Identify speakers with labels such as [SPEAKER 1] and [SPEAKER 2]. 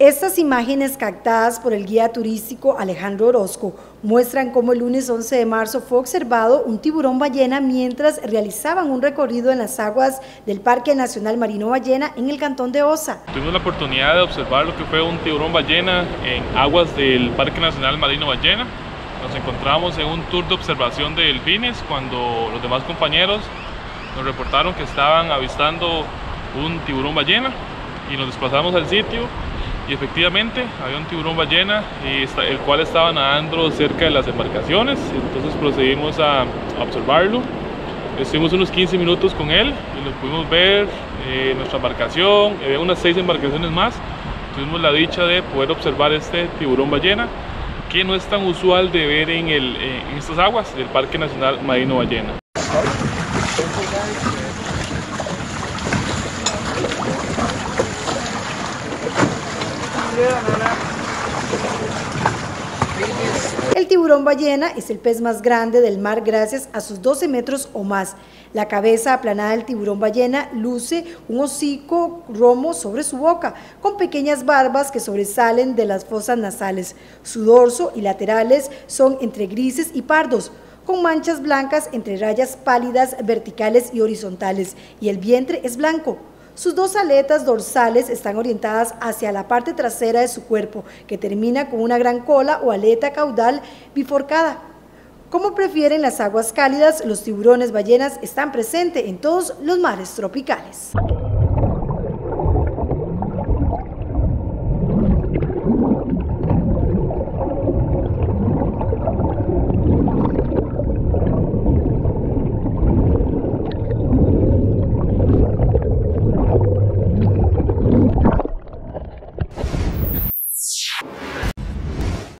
[SPEAKER 1] Estas imágenes captadas por el guía turístico Alejandro Orozco muestran cómo el lunes 11 de marzo fue observado un tiburón ballena mientras realizaban un recorrido en las aguas del Parque Nacional Marino Ballena en el cantón de Osa.
[SPEAKER 2] Tuvimos la oportunidad de observar lo que fue un tiburón ballena en aguas del Parque Nacional Marino Ballena. Nos encontramos en un tour de observación de delfines cuando los demás compañeros nos reportaron que estaban avistando un tiburón ballena y nos desplazamos al sitio y efectivamente había un tiburón ballena el cual estaba nadando cerca de las embarcaciones. Entonces procedimos a, observarlo. Estuvimos unos 15 minutos con él y lo pudimos ver eh, nuestra embarcación había unas seis embarcaciones más. Tuvimos la dicha de poder observar este tiburón ballena que no es tan usual de ver en estas aguas del Parque Nacional Marino Ballena
[SPEAKER 1] El tiburón ballena es el pez más grande del mar gracias a sus 12 metros o más. La cabeza aplanada del tiburón ballena luce un hocico romo sobre su boca, con pequeñas barbas que sobresalen de las fosas nasales. Su dorso y laterales son entre grises y pardos, con manchas blancas entre rayas pálidas verticales y horizontales, y el vientre es blanco. Sus dos aletas dorsales están orientadas hacia la parte trasera de su cuerpo, que termina con una gran cola o aleta caudal biforcada. Como prefieren las aguas cálidas, los tiburones ballenas están presentes en todos los mares tropicales.